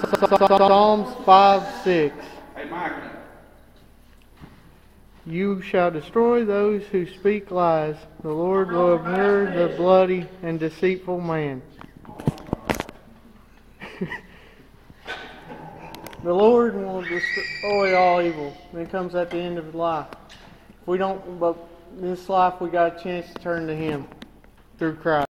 Psalms 5 6. Hey, You shall destroy those who speak lies. The Lord will abhor the bloody and deceitful man. the Lord will destroy all evil. It comes at the end of life. If we don't, but this life we got a chance to turn to Him through Christ.